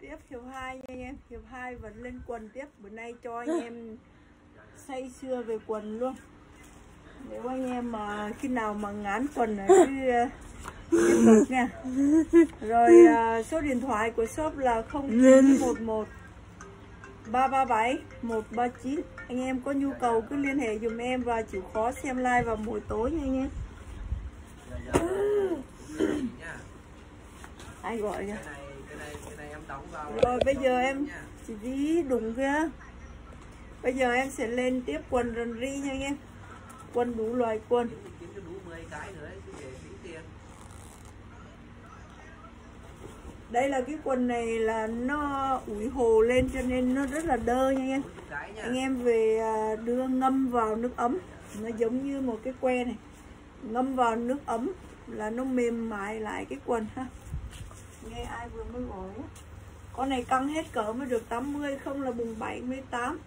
tiếp hiệp 2 nha anh em. Hiệp 2 vẫn lên quần tiếp. Bữa nay cho anh em say sưa về quần luôn. Nếu anh em mà khi nào mà ngán quần là cứ uh, tiếp tục nha. Rồi uh, số điện thoại của shop là 0911 337 139 anh em có nhu cầu cứ liên hệ dùm em và chịu khó xem like vào buổi tối nha anh em. Ai gọi kìa rồi bây giờ em chỉ ví đụng kia. Bây giờ em sẽ lên tiếp quần rần ri nha anh em. Quần đủ loại quần. Đây là cái quần này là nó ủi hồ lên cho nên nó rất là đơ nha anh em. Anh em về à, đưa ngâm vào nước ấm. Nó giống như một cái que này. Ngâm vào nước ấm là nó mềm mại lại cái quần ha. Nghe ai vừa mới gọi con này căng hết cỡ mới được 80 không là bùng 78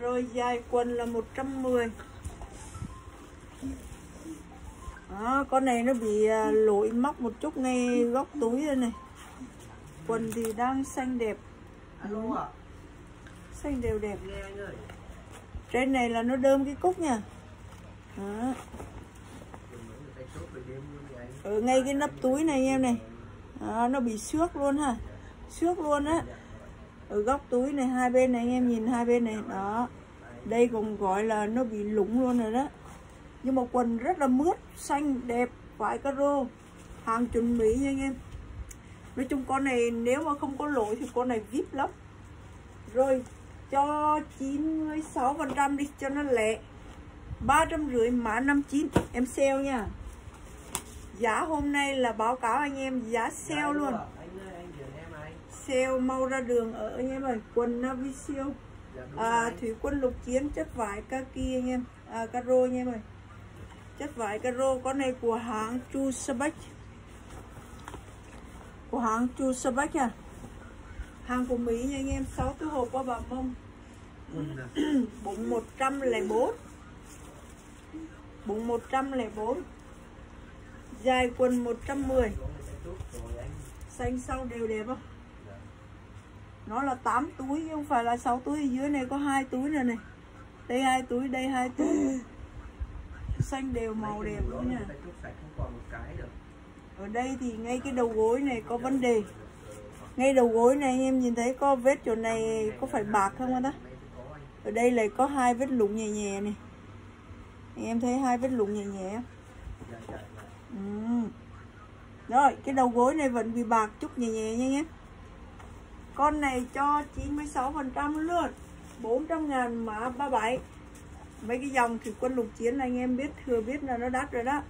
rồi dài quần là 110 đó, con này nó bị à, lỗi móc một chút ngay góc túi đây này. Quần thì đang xanh đẹp. Ừ. xanh đều đẹp. Trên này là nó đơm cái cúc nha. Đó. ở ngay cái nắp túi này em này đó, nó bị xước luôn ha. Xước luôn á. Ở góc túi này hai bên này anh em nhìn hai bên này. Đó. Đây cũng gọi là nó bị lủng luôn rồi đó. Nhưng mà quần rất là mướt xanh đẹp vải caro. Hàng chuẩn mỹ nha anh em. Nói chung con này nếu mà không có lỗi thì con này vip lắm. Rồi cho 96 phần trăm đi cho nó lẹ. ba trăm rưỡi mã 59 em sale nha giá hôm nay là báo cáo anh em giá sale luôn. sale mau ra đường ở anh em ơi quần Navy siêu à, thủy quân lục chiến chất vải kaki anh em. À, caro anh em ơi. Chất vải caro con này của hãng Chu Sabek của hãng Chu Sabek à? Hàng của Mỹ nha anh em 6 cái hộp qua bà mông. Bụng 104 bụng 104 dài quần 110 xanh sau đều đẹp không? Nó là 8 túi chứ không phải là 6 túi. Ở dưới này có hai túi này này. Đây hai túi đây hai túi. Xanh đều màu đẹp luôn nha. ở đây thì ngay cái đầu gối này có vấn đề. Ngay đầu gối này anh em nhìn thấy có vết chỗ này có phải bạc không đó ở đây lại có hai vết lủng nhẹ nhẹ này. Anh em thấy hai vết lủng nhẹ nhẹ ừ. rồi cái đầu gối này vẫn bị bạc chút nhẹ nhẹ nha nhé. Con này cho 96 phần trăm luôn. 400 ngàn mã 37 mấy cái dòng thủy quân lục chiến anh em biết thừa biết là nó đắt rồi đó.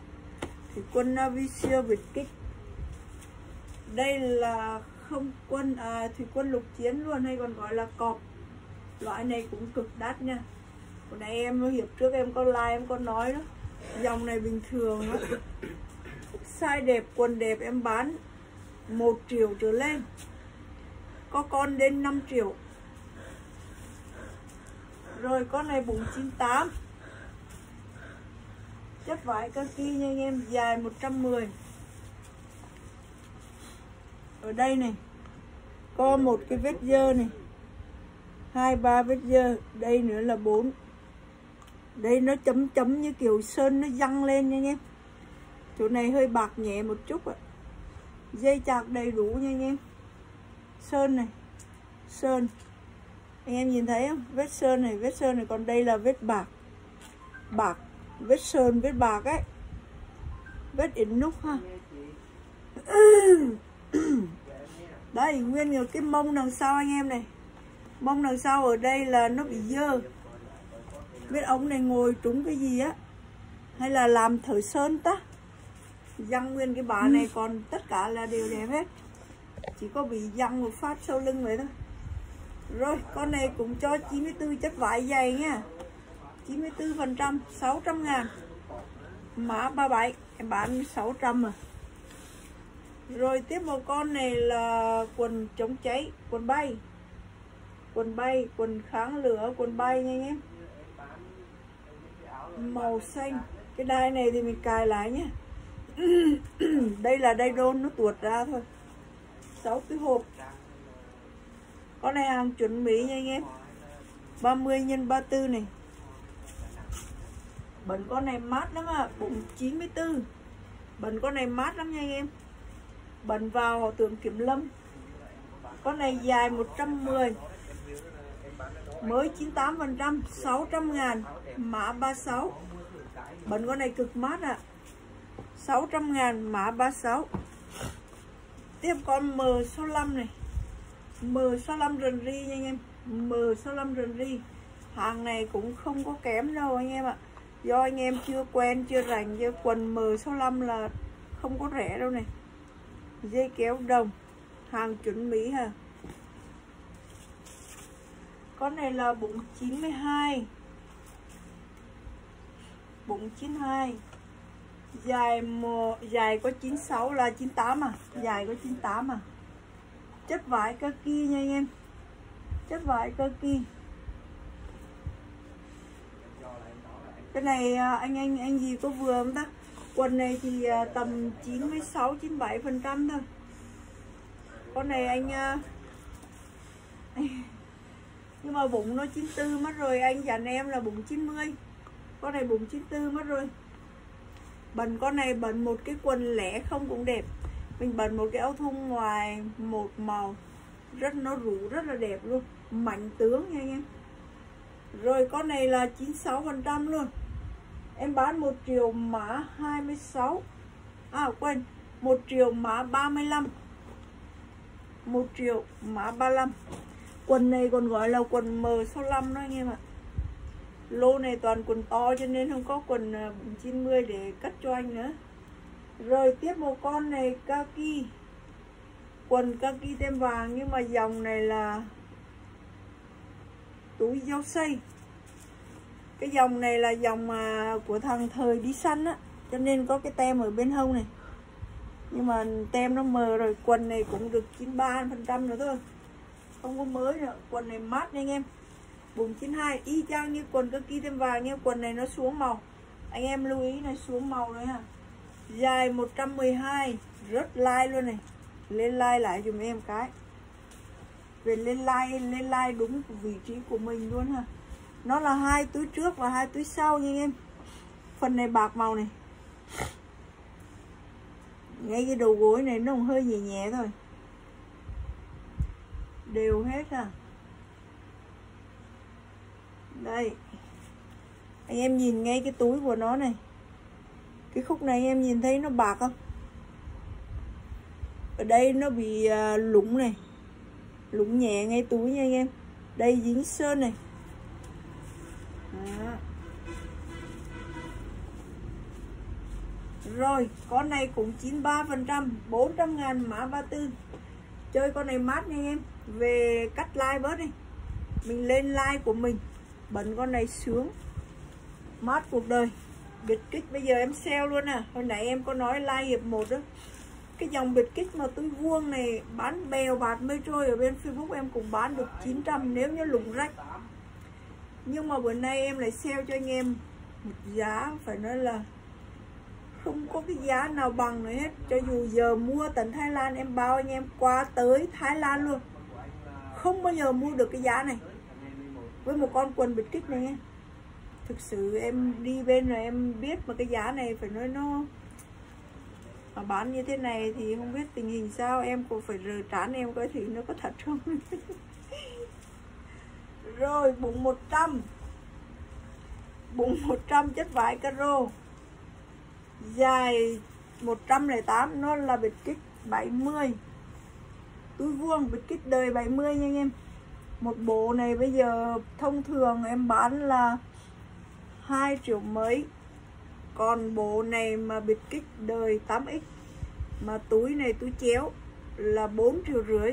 Thủy quân à, Navisia Việt kích. Đây là không quân à, thủy quân lục chiến luôn hay còn gọi là cọp. Loại này cũng cực đắt nha. Hồi nãy em hiệp trước em có like em có nói đó. Dòng này bình thường đó size đẹp, quần đẹp em bán 1 triệu trở lên. Có con đến 5 triệu. Rồi con này bụng 98 chất vải kaki nha anh em, dài 110 ở đây này, có một cái vết dơ này. Hai, ba vết dơ. Đây nữa là bốn. Đây nó chấm chấm như kiểu sơn, nó dăng lên nha anh em chỗ này hơi bạc nhẹ một chút ạ. Dây chạc đầy đủ nha anh em. Sơn này, sơn. Anh em nhìn thấy không? Vết sơn này, vết sơn này. Còn đây là vết bạc. Bạc, vết sơn, vết bạc ấy. Vết in nút ha. Đây nguyên nhiều cái mông đằng sau anh em này. Mông đằng sau ở đây là nó bị dơ. Biết ông này ngồi trúng cái gì á? Hay là làm thử sơn ta? Răng nguyên cái bà này còn tất cả là đều đẹp hết. Chỉ có bị răng một phát sau lưng vậy thôi. Rồi con này cũng cho 94 chất vải dày nha. 94 phần trăm 600 ngàn. Mã 37 em bán 600 à. Rồi tiếp một con này là quần chống cháy quần bay. Quần bay quần kháng lửa quần bay nha nhé. Màu xanh. Cái đai này thì mình cài lại nhé đây là đây đôn, nó tuột ra thôi. Sáu cái hộp. Con này hàng chuẩn Mỹ nha anh em. 30 x 34 này. Bẩn con này mát lắm ạ à Bụng 94 Bẩn con này mát lắm nha anh em. Bẩn vào tường kiểm lâm. Con này dài 110 Mới 98 phần trăm 600 ngàn, Mã 36 Bẩn con này cực mát ạ. à. 600 ngàn mã 36 Tiếp con M65 này. M65 rần ri nha anh em. M65 rần ri. Hàng này cũng không có kém đâu anh em ạ. Do anh em chưa quen, chưa rành chứ quần M65 là không có rẻ đâu này. Dây kéo đồng. Hàng chuẩn Mỹ ha. Con này là bụng 92 Bụng 92 Dài một, dài có 96 là 98 à? Dài có 98 à? Chất vải cơ kia nha anh em. Chất vải cơ kia Cái này à, anh anh anh gì có vừa không ta? Quần này thì à, tầm 96 97 phần trăm thôi. Con này anh à, Nhưng mà bụng nó 94 mất rồi Anh dặn em là bụng 90 Con này bụng 94 mất rồi bần con này bần một cái quần lẻ không cũng đẹp. Mình bần một cái áo thun ngoài, một màu. Rất, nó rủ rất là đẹp luôn. Mạnh tướng nha anh em rồi con này là 96 phần trăm luôn. Em bán một triệu mã 26 à quên, một triệu mã 35 một triệu mã 35 quần này còn gọi là quần M65 đó anh em ạ lô này toàn quần to cho nên không có quần ờ, 90 để cắt cho anh nữa. Rồi tiếp một con này, kaki. Quần kaki tem vàng, nhưng mà dòng này là túi dâu xây cái dòng này là dòng mà của thằng thời đi săn á, cho nên có cái tem ở bên hông này. Nhưng mà tem nó mờ rồi, quần này cũng được 93 phần trăm nữa thôi. Không có mới nữa, quần này mát nha anh em. 492 y chang như quần cơ thêm vàng nha quần này nó xuống màu. Anh em lưu ý này, xuống màu đấy ha dài 112 rất like luôn này. Lên like lại dùm em cái. Về lên like lên like đúng vị trí của mình luôn ha. Nó là hai túi trước và hai túi sau nha em. Phần này bạc màu này. Ngay cái đầu gối này nó hơi nhẹ nhẹ thôi. Đều hết à đây. Anh em nhìn ngay cái túi của nó này. Cái khúc này anh em nhìn thấy nó bạc không? Ở đây nó bị à, lủng này. Lủng nhẹ ngay túi nha anh em. Đây dính sơn này. Đó. rồi, con này cũng 93 phần trăm 400 ngàn mã 34 chơi con này mát nha anh em. Về cắt like bớt đi. Mình lên like của mình bệnh con này sướng. Mát cuộc đời. Bịt kích bây giờ em sale luôn à. Hồi nãy em có nói like hiệp một đó cái dòng bịt kích mà túi vuông này bán bèo bạt mây trôi ở bên facebook em cũng bán được 900 nếu như lùng rách. Nhưng mà bữa nay em lại sale cho anh em một giá, phải nói là không có cái giá nào bằng nữa hết. Cho dù giờ mua tận Thái Lan, em bao anh em qua tới Thái Lan luôn. Không bao giờ mua được cái giá này với một con quần bịt kích này thực sự em đi bên rồi em biết mà cái giá này phải nói nó mà bán như thế này thì không biết tình hình sao, em cũng phải rờ trán em coi thì nó có thật không? Rồi, bụng 100 bụng 100 chất vải caro. Dài 108 nó là bịt kích 70 túi vuông bịt kích đời 70 nha anh em một bộ này bây giờ thông thường em bán là 2 triệu mấy. Còn bộ này mà bịt kích đời 8x mà túi này túi chéo là 4 triệu rưỡi.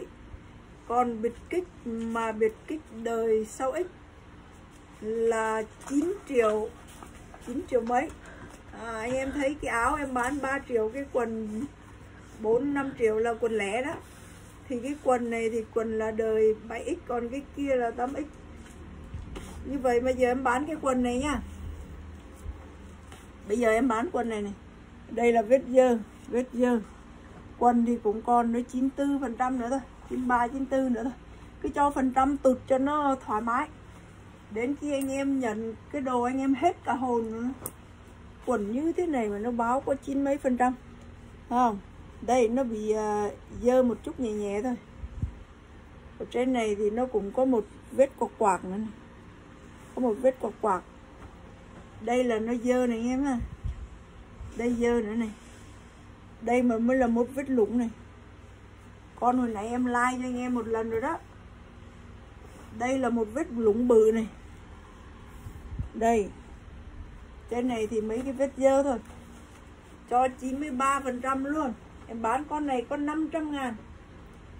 Còn bịt kích mà bịt kích đời 6x là 9 triệu 9 triệu mấy. À, anh em thấy cái áo em bán 3 triệu cái quần 4 5 triệu là quần lẻ đó thì cái quần này thì quần là đời 7x còn cái kia là 8x như vậy bây giờ em bán cái quần này nha. Bây giờ em bán quần này này. Đây là vết dơ vết dơ. Quần thì cũng còn nó 94 phần trăm nữa thôi 93 94 nữa thôi. Cứ cho phần trăm tụt cho nó thoải mái. Đến khi anh em nhận cái đồ anh em hết cả hồn nữa. Quần như thế này mà nó báo có chín mấy phần trăm. Không? Đây nó bị uh, dơ một chút nhẹ nhẹ thôi. Ở trên này thì nó cũng có một vết quạt quạt nữa này. có một vết quạt quạt. Đây là nó dơ này em ha. Đây dơ nữa này. Đây mà mới là một vết lủng này. Con hồi nãy em like cho anh em một lần rồi đó. Đây là một vết lủng bự này. Đây. Trên này thì mấy cái vết dơ thôi. Cho 93 phần trăm luôn em bán con này có 500 ngàn.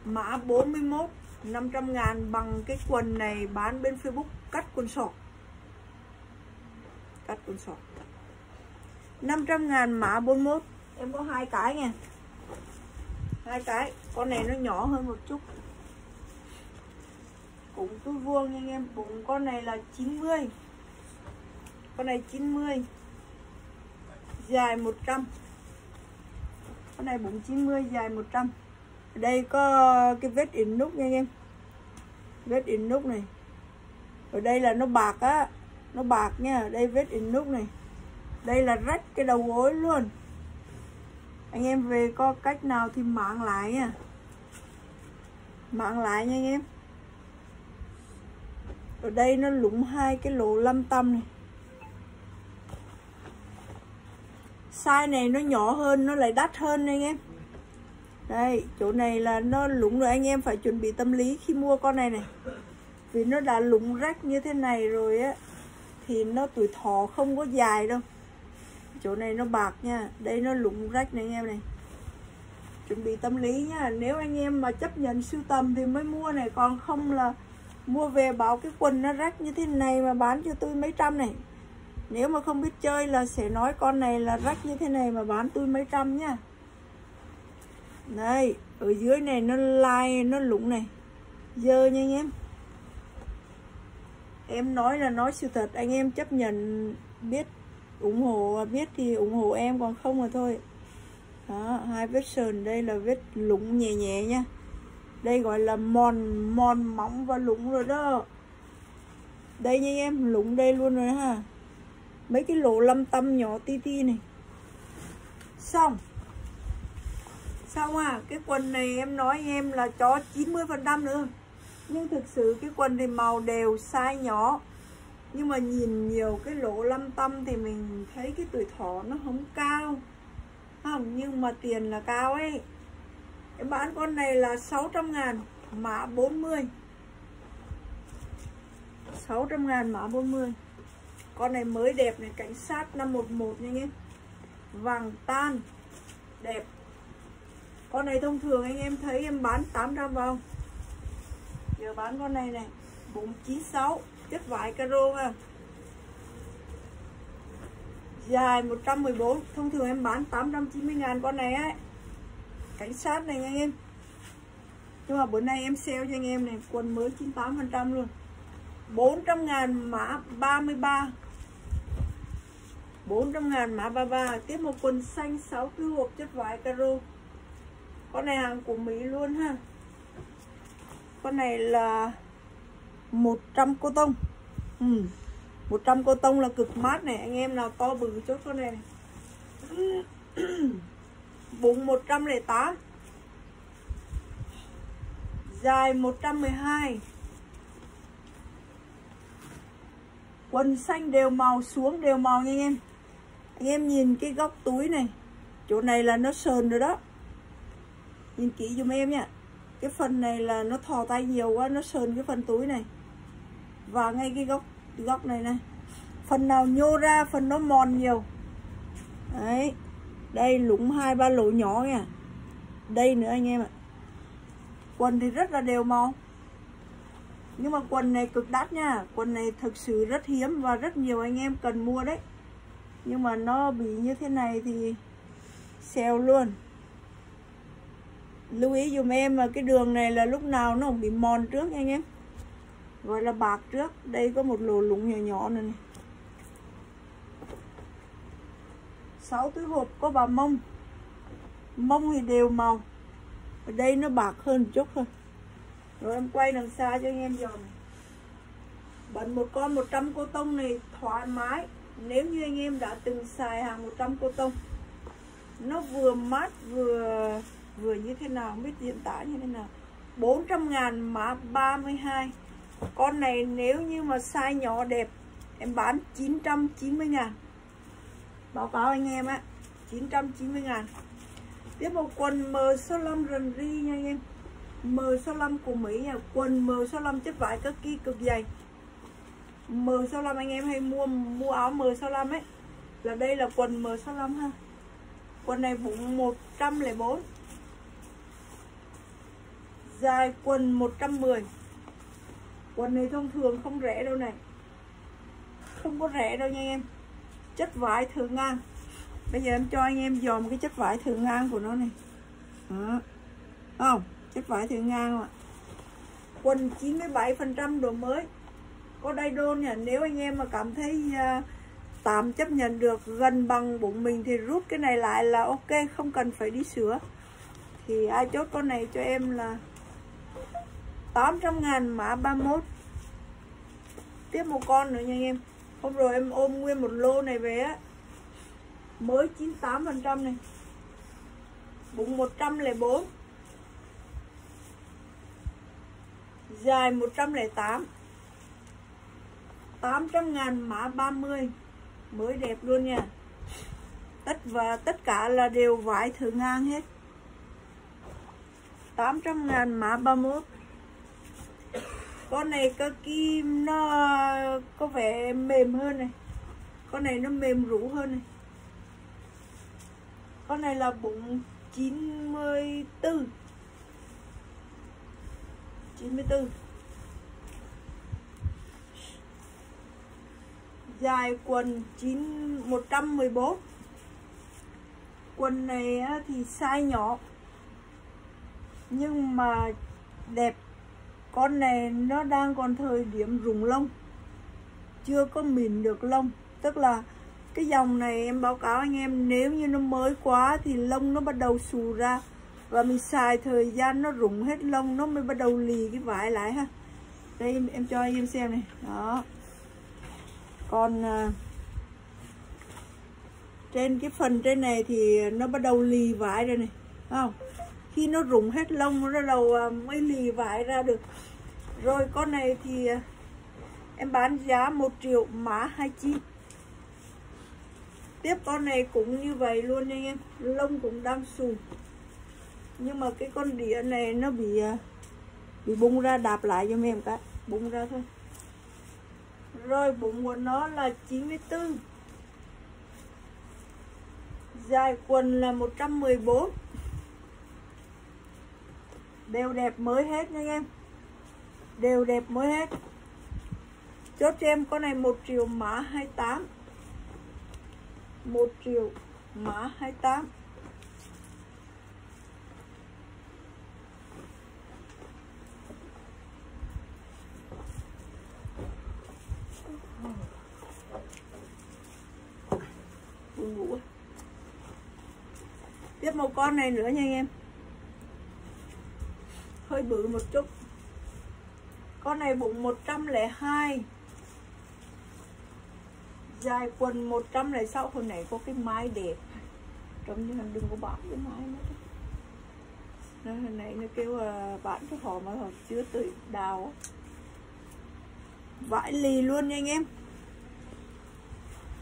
Mã 41 500 ngàn bằng cái quần này bán bên Facebook, cắt quần sọt. Cắt quần sọt. 500 ngàn mã 41 em có hai cái nha. Hai cái. Con này nó nhỏ hơn một chút. Cũng túi vuông nha anh em. Bụng con này là 90 con này 90 dài 100 con này 490 dài 100 ở đây có cái vết in nút nha anh em. Vết in nút này. Ở đây là nó bạc á. Nó bạc nha. Đây vết in nút này. Đây là rách cái đầu gối luôn. Anh em về có cách nào thì mạng lại nha. Mạng lại nha anh em. Ở đây nó lủng hai cái lỗ lâm tâm này. Size này nó nhỏ hơn, nó lại đắt hơn anh em. Đây, chỗ này là nó lủng rồi, anh em phải chuẩn bị tâm lý khi mua con này này. Vì nó đã lủng rách như thế này rồi á, thì nó tuổi thọ không có dài đâu. Chỗ này nó bạc nha, đây nó lủng rách này anh em này. Chuẩn bị tâm lý nha, nếu anh em mà chấp nhận sưu tầm thì mới mua này, còn không là mua về bảo cái quần nó rách như thế này mà bán cho tôi mấy trăm này nếu mà không biết chơi là sẽ nói con này là rách như thế này mà bán tôi mấy trăm nhá. Đây, ở dưới này nó lai nó lủng này. Dơ nha anh em. Em nói là nói sự thật, anh em chấp nhận biết, ủng hộ, biết thì ủng hộ em, còn không là thôi. Đó, hai vết sờn, đây là vết lủng nhẹ nhẹ nha đây gọi là mòn mòn mỏng và lủng rồi đó. Đây nha em, lủng đây luôn rồi ha mấy cái lỗ lâm tâm nhỏ ti ti này. Xong. Xong à cái quần này em nói em là cho 90 phần trăm nữa. Nhưng thực sự cái quần thì màu đều size nhỏ. Nhưng mà nhìn nhiều cái lỗ lâm tâm thì mình thấy cái tuổi thọ nó không cao. Không, nhưng mà tiền là cao ấy. Em bán con này là 600 ngàn, mã 40 600 ngàn, mã 40 con này mới đẹp này, cảnh sát 511 nha anh em. Vàng tan, đẹp. Con này thông thường anh em thấy em bán 800 vào. Giờ bán con này này 496 chất vải caro ha. Dài 114 thông thường em bán 890 ngàn con này ấy. Cảnh sát này nha anh em. Nhưng mà bữa nay em sale cho anh em này, quần mới 98% luôn. 400 ngàn mã 33 400 ngàn mã 33 tiếp một quần xanh 6 cái hộp chất vải caro. Con này hàng của Mỹ luôn ha. Con này là 100 cô tông. Ừ. 100 cô tông là cực mát này. Anh em nào to bự chốt con này, này. bụng 108 dài 112 quần xanh đều màu xuống đều màu nha anh em anh em nhìn cái góc túi này, chỗ này là nó sờn rồi đó. Nhìn kỹ dùm em nha. Cái phần này là nó thò tay nhiều quá, nó sờn cái phần túi này. Và ngay cái góc góc này này phần nào nhô ra, phần nó mòn nhiều. Đấy. Đây lũng hai, ba lỗ nhỏ nha. Đây nữa anh em ạ. Quần thì rất là đều màu. Nhưng mà quần này cực đắt nha. Quần này thực sự rất hiếm và rất nhiều anh em cần mua đấy nhưng mà nó bị như thế này thì xèo luôn. Lưu ý dùm em mà cái đường này là lúc nào nó cũng bị mòn trước nha anh em gọi là bạc trước. Đây có một lỗ lũng nhỏ nhỏ này, này. 6 túi hộp có bà mông. Mông thì đều màu. Ở đây nó bạc hơn chút thôi. Rồi em quay đằng xa cho anh em dòm. Bận một con 100 cô tông này thoải mái nếu như anh em đã từng xài hàng 100 cô tông, nó vừa mát vừa vừa như thế nào, không biết diễn tả như thế nào. 400 ngàn mã 32 con này nếu như mà size nhỏ đẹp, em bán 990 ngàn. Báo cáo anh em á 990 ngàn. Tiếp một quần M65 rần ri nha anh em. M65 của Mỹ nha, quần M65 chất vải cực kỳ cực dày. M65 anh em hay mua mua áo M65 ấy. Là đây là quần M65 ha. Quần này bụng 104 dài quần 110 quần này thông thường không rẻ đâu này. Không có rẻ đâu nha em. Chất vải thượng ngang. Bây giờ em cho anh em dòm cái chất vải thượng ngang của nó này. Đó. không, chất vải thượng ngang ạ. Quần 97 phần trăm độ mới có đai đôn nha. Nếu anh em mà cảm thấy uh, tạm chấp nhận được gần bằng bụng mình thì rút cái này lại là ok không cần phải đi sửa. Thì ai chốt con này cho em là 800 ngàn mã 31 tiếp một con nữa nha anh em. Hôm rồi em ôm nguyên một lô này về á. Mới 98 phần trăm này. Bụng 104 dài 108 800 ngàn mã 30 mới đẹp luôn nha. Tất và tất cả là đều vải thử ngang hết. 800 ngàn mã 31 con này cơ kim, nó có vẻ mềm hơn này. Con này nó mềm rũ hơn này. Con này là bụng 94 94 dài quần 9 114 quần này thì size nhỏ. Nhưng mà đẹp. Con này nó đang còn thời điểm rụng lông. Chưa có mịn được lông. Tức là cái dòng này em báo cáo anh em, nếu như nó mới quá thì lông nó bắt đầu xù ra. Và mình xài thời gian nó rụng hết lông, nó mới bắt đầu lì cái vải lại ha. Đây, em cho anh em xem này. Đó còn à, trên cái phần trên này thì nó bắt đầu lì vải rồi này không? Khi nó rụng hết lông nó bắt đầu à, mới lì vải ra được. Rồi con này thì à, em bán giá 1 triệu mã 29 tiếp con này cũng như vậy luôn nha anh em lông cũng đang xù nhưng mà cái con đĩa này nó bị à, bị bung ra đạp lại cho em cái bung ra thôi rồi bụng của nó là 94 dài quần là 114 đều đẹp mới hết nha anh em. Đều đẹp mới hết. Chốt cho em con này 1 triệu mã 28 1 triệu mã 28 buồn ngủ. Tiếp một con này nữa nha anh em. Hơi bự một chút. Con này bụng 102 dài quần 106 hồi nãy có cái mái đẹp. Trông như đừng có bán cái mái nữa nó hồi nãy nó kêu là bán cái họ mà họ chưa tự đào vải lì luôn nha anh em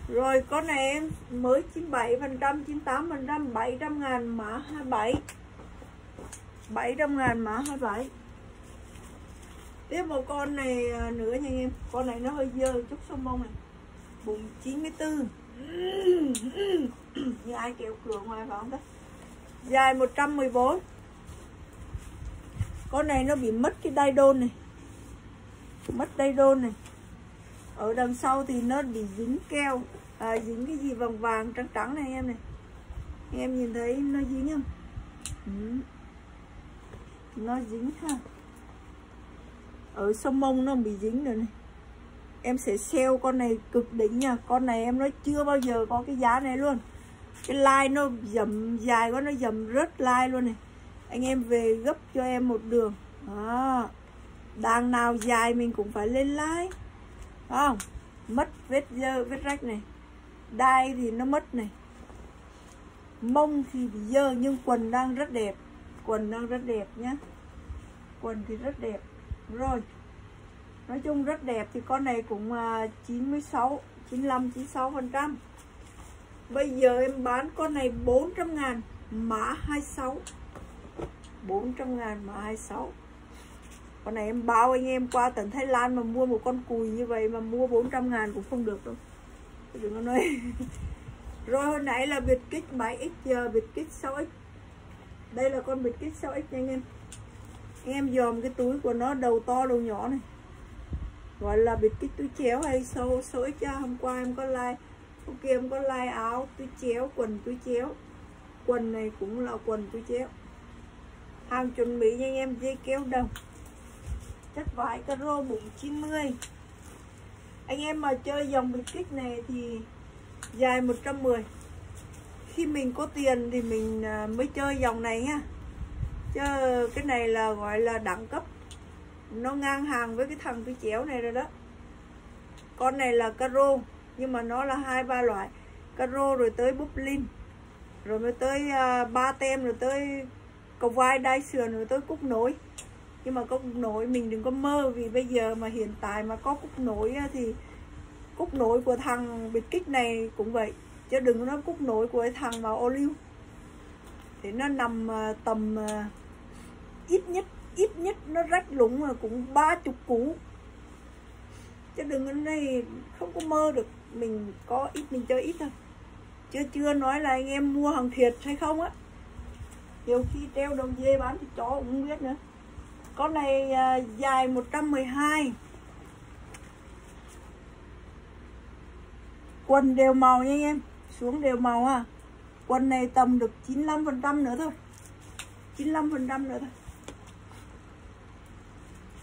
rồi con này em, mới 97 phần trăm 98 phần trăm 700 ngàn mã 27 700 ngàn mã 27 tiếp một con này à, nữa nha em. Con này nó hơi dơ chút sông bông này. Bụng 94 như ai kéo cửa ngoài phải không đó. Dài 114 con này nó bị mất cái đai đôn này. Mất đai đôn này ở đằng sau thì nó bị dính keo. À, dính cái gì vàng vàng trắng trắng này em này. Em nhìn thấy nó dính không? Ừ. nó dính ha. Ở sông mông nó bị dính rồi này. Em sẽ sale con này cực đỉnh nha. Con này em nói chưa bao giờ có cái giá này luôn. Cái like nó dầm dài quá nó dầm rất like luôn này. Anh em về gấp cho em một đường. Đó. Đàn nào dài mình cũng phải lên like lái không, mất vết dơ, vết rách này. Đai thì nó mất này. Mông thì bị dơ, nhưng quần đang rất đẹp. Quần đang rất đẹp nhá. Quần thì rất đẹp. Rồi, nói chung rất đẹp thì con này cũng 96 95 96 phần trăm. Bây giờ em bán con này 400 ngàn mã 26 400 ngàn mã 26 con này em bao anh em qua tận Thái Lan mà mua một con cùi như vậy mà mua 400 ngàn cũng không được đâu. Đừng có nói rồi hồi nãy là biệt kích 7x giờ biệt kích 6x đây là con biệt kích 6x nha anh em. Anh em dòm cái túi của nó đầu to đầu nhỏ này. Gọi là biệt kích túi chéo hay sâu sâu x hôm qua em có like. Hôm kia em có like áo túi chéo, quần túi chéo. Quần này cũng là quần túi chéo. Hàng chuẩn bị nha anh em, dây kéo đồng chất vải caro bụng 90 anh em mà chơi dòng bịch kích này thì dài 110 khi mình có tiền thì mình à, mới chơi dòng này nha chứ cái này là, gọi là đẳng cấp. Nó ngang hàng với cái thằng cái chéo này rồi đó. Con này là caro nhưng mà nó là hai, ba loại. Caro rồi tới búp linh rồi mới tới à, ba tem, rồi tới cầu vai, đai sườn, rồi tới cúc nối nhưng mà cúc nổi mình đừng có mơ vì bây giờ mà hiện tại mà có cúc nổi thì cúc nổi của thằng biệt kích này cũng vậy. Chứ đừng nói cúc nổi của thằng vào ô liu thì nó nằm à, tầm à, ít nhất ít nhất nó rách lũng là cũng ba chục củ. Chứ đừng có này không có mơ được, mình có ít, mình chơi ít thôi. Chưa chưa nói là anh em mua hàng thiệt hay không á. Nhiều khi treo đồng dê bán thì chó cũng không biết nữa con này dài 112 quần đều màu nha anh em. Xuống đều màu à quần này tầm được 95 phần trăm nữa thôi. 95 phần trăm nữa thôi.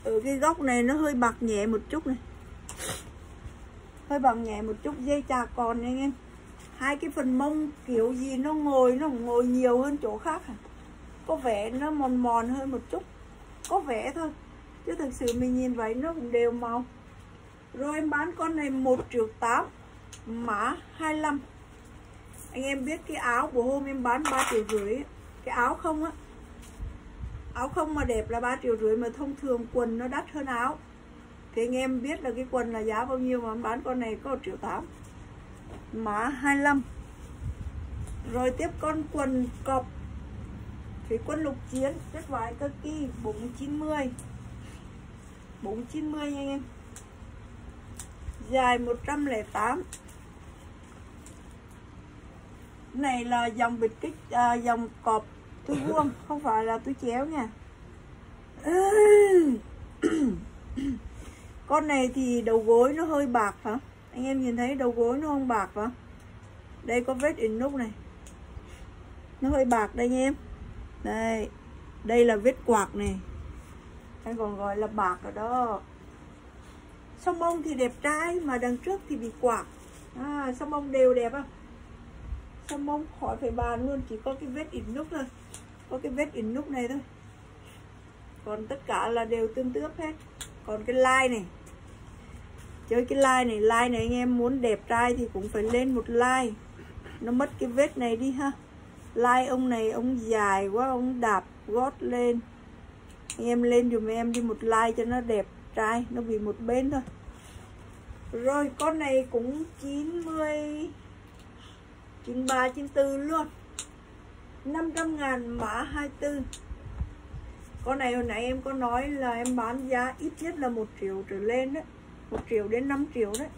Ở cái góc này nó hơi bạc nhẹ một chút này. Hơi bạc nhẹ một chút, dây chà còn nha anh em. Hai cái phần mông kiểu gì nó ngồi nó ngồi nhiều hơn chỗ khác à có vẻ nó mòn mòn hơn một chút có vẻ thôi. Chứ thực sự mình nhìn vậy nó cũng đều màu. Rồi em bán con này 1 triệu 8 mã 25 anh em biết cái áo của hôm em bán 3 triệu rưỡi cái áo không á. Áo không mà đẹp là 3 triệu rưỡi mà thông thường quần nó đắt hơn áo. Thì anh em biết là cái quần là giá bao nhiêu mà em bán con này có 1 triệu 8 mã 25 rồi tiếp con quần cọp thì quân lục chiến rất vải cơ kỳ 490 490 nha anh em. Dài 108 này là dòng bịch kích à, dòng cọp túi vuông không phải là túi chéo nha. Con này thì đầu gối nó hơi bạc hả? Anh em nhìn thấy đầu gối nó không bạc hả? Đây có vết in nút này. Nó hơi bạc đây anh em đây đây là vết quạt này. Hay còn gọi là bạc ở đó. Sông mông thì đẹp trai mà đằng trước thì bị quạt. À, sông mông đều đẹp không? Sông mông khỏi phải bàn luôn chỉ có cái vết in nút thôi. Có cái vết in nút này thôi. Còn tất cả là đều tương tướp hết. Còn cái like này. Chơi cái like này like này anh em muốn đẹp trai thì cũng phải lên một like. Nó mất cái vết này đi ha like ông này, ông dài quá, ông đạp gót lên. Anh em lên dùm em đi một like cho nó đẹp trai, nó bị một bên thôi. Rồi, con này cũng 90 93 94 luôn. 500 ngàn mã 24 con này hồi nãy em có nói là em bán giá ít nhất là 1 triệu trở lên đấy. 1 triệu đến 5 triệu đấy.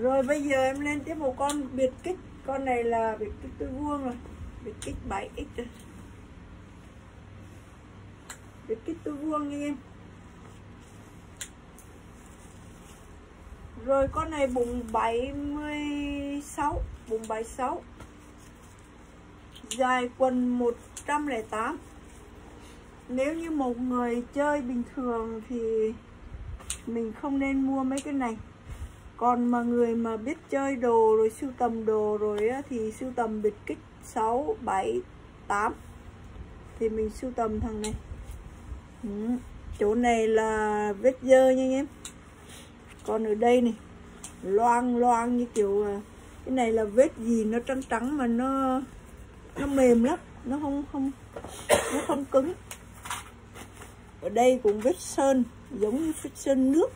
Rồi bây giờ em lên tiếp một con biệt kích con này là biệt kích tư vuông rồi biệt kích 7x rồi. Biệt kích tư vuông nha em. Rồi con này bụng 76 bụng 76 dài quần 108 nếu như một người chơi bình thường thì mình không nên mua mấy cái này còn mà người mà biết chơi đồ rồi sưu tầm đồ rồi á, thì sưu tầm biệt kích 6, 7, 8 thì mình sưu tầm thằng này. Ừ. chỗ này là vết dơ nha anh em. Còn ở đây này loang loang như kiểu à, cái này là vết gì nó trắng trắng mà nó nó mềm lắm nó không không nó không cứng. Ở đây cũng vết sơn giống như vết sơn nước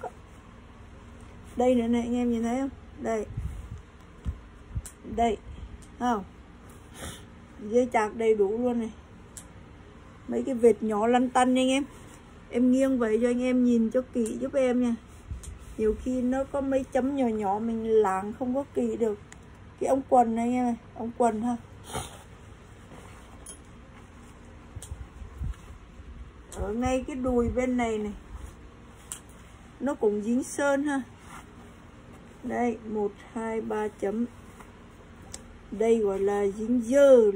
đây này này, anh em nhìn thấy không? Đây. Đây không? Dây chạc đầy đủ luôn này. Mấy cái vệt nhỏ lăn tăn anh em. Em nghiêng vậy cho anh em nhìn cho kỹ giúp em nha. Nhiều khi nó có mấy chấm nhỏ nhỏ mình láng không có kỹ được. Cái ông quần này anh em này ông quần ha. Ở ngay cái đùi bên này này. Nó cũng dính sơn ha đây, một, hai, ba chấm. Đây gọi là dính dơ.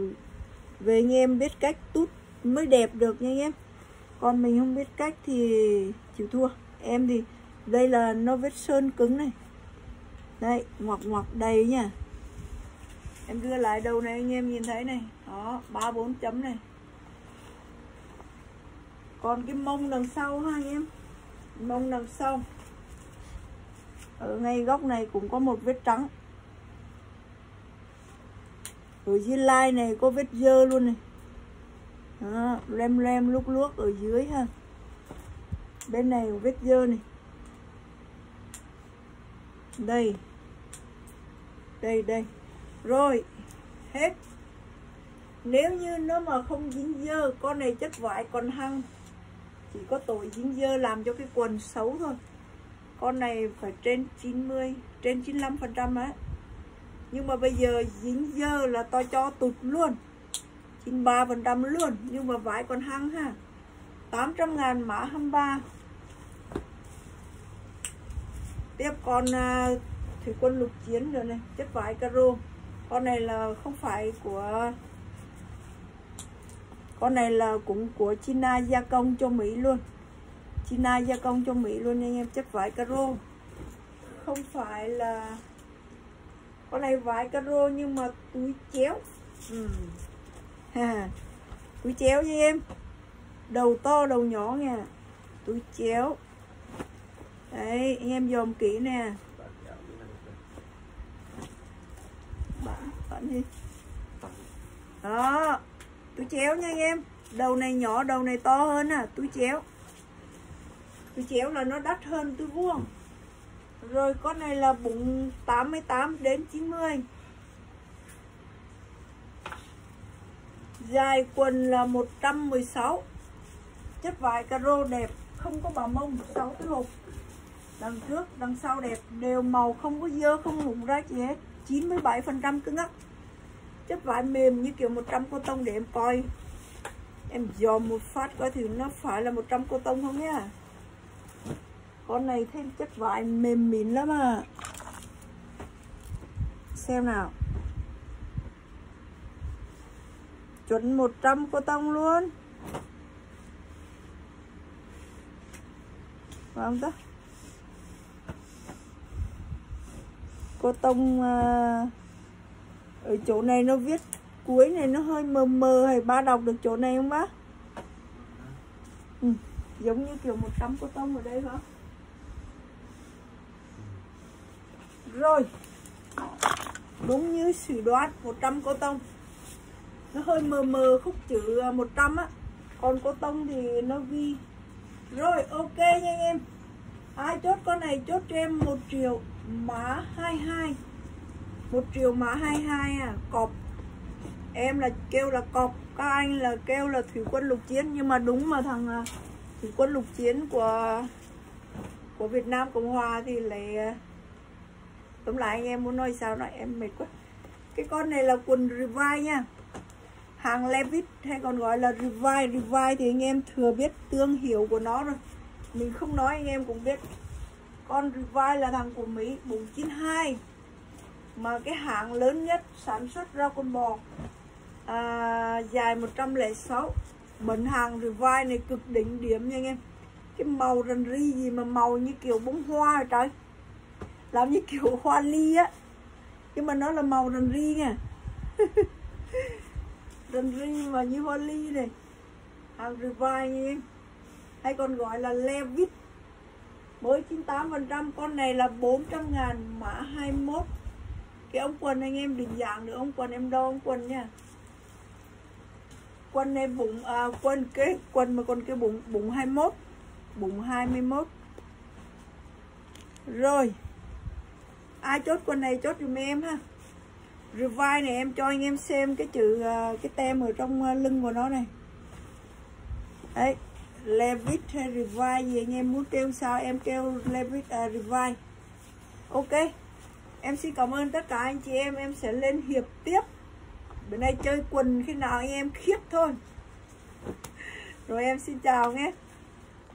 Về anh em biết cách tút mới đẹp được nha anh em. Còn mình không biết cách thì chịu thua. Em thì, đây là nó vết sơn cứng này. Đây, ngoặc ngoặc đầy nha. Em đưa lại đầu này, anh em nhìn thấy này. Đó, ba, bốn chấm này. Còn cái mông đằng sau ha anh em. Mông đằng sau ở ngay góc này cũng có một vết trắng. Ở dưới lai này có vết dơ luôn này. Đó, lem lem lúc luốc ở dưới ha. Bên này vết dơ này. Đây. Đây đây. Rồi hết. Nếu như nó mà không dính dơ con này chất vải còn hăng. Chỉ có tội dính dơ làm cho cái quần xấu thôi con này phải trên 90 trên 95 phần trăm á. Nhưng mà bây giờ dính dơ là to cho tụt luôn. 93 phần trăm luôn nhưng mà vải còn hăng ha. 800 ngàn mã 23 tiếp con uh, thủy quân lục chiến rồi này chất vải caro con này là không phải của con này là cũng của China gia công cho Mỹ luôn. China, gia công cho Mỹ luôn anh em. Chất vải caro. Không phải là con này vải caro nhưng mà túi chéo. Ừ. túi chéo nha em. Đầu to, đầu nhỏ nha. Túi chéo. Đấy, anh em dòm kỹ nè. Bạn bạn đi. Đó, túi chéo nha anh em. Đầu này nhỏ, đầu này to hơn à túi chéo túi chéo là nó đắt hơn túi vuông. Rồi con này là bụng 88 đến 90 dài quần là 116 chất vải caro đẹp, không có bà mông 6 cái hộp. Đằng trước, đằng sau đẹp, đều màu không có dơ, không mụn ra chị hết 97% cứng ắc chất vải mềm như kiểu 100 cô tông để em coi. Em dòm một phát coi thì nó phải là 100 cô tông không nhá con này thêm chất vải mềm mịn lắm à. Xem nào. Chuẩn 100 cô tông luôn. Phải không ta? Cô tông à, ở chỗ này nó viết cuối này nó hơi mờ mờ hay ba đọc được chỗ này không bác? Ừ, giống như kiểu 100 cô tông ở đây hả? Rồi. Đúng như suy đoán 100 cô tông. Nó hơi mờ mờ khúc chữ à, 100 á. Còn cô tông thì nó ghi. Rồi, ok nha anh em. Ai chốt con này, chốt cho em 1 triệu mã 22 1 triệu mã 22 à cọp. Em là kêu là cọp, các anh là kêu là thủy quân lục chiến. Nhưng mà đúng mà thằng à, thủy quân lục chiến của của Việt Nam Cộng Hòa thì lại à, tóm lại anh em muốn nói sao nói em mệt quá. Cái con này là quần Revive nha. Hàng Levi's hay còn gọi là Revive Revive thì anh em thừa biết tương hiệu của nó rồi. Mình không nói anh em cũng biết. Con Revive là thằng của Mỹ 492 mà cái hãng lớn nhất sản xuất ra con bò à, dài 106 bệnh hàng Revive này cực đỉnh điểm nha anh em. Cái màu rần ri gì mà màu như kiểu bông hoa rồi trời? Làm như kiểu hoa ly á. Nhưng mà nó là màu rần ri nha à. rần ri mà như hoa ly này. Hàng Revive nha em? Hay còn gọi là levit mới 98% con này là 400 ngàn mã 21 cái ông quần anh em định dạng nữa ông quần em đo ông quần nha. Quần này bụng à, quần cái quần mà còn cái bụng bụng 21 bụng 21 rồi ai chốt quần này chốt dùm em ha. Revive này em cho anh em xem cái chữ ờ, cái tem ở trong ờ, lưng của nó này. Đấy levit hay Revive gì anh em muốn kêu sao em kêu levit à, Revive. Ok em xin cảm ơn tất cả anh chị em em sẽ lên hiệp tiếp. Bữa nay chơi quần khi nào anh em khiếp thôi. Rồi em xin chào nhé.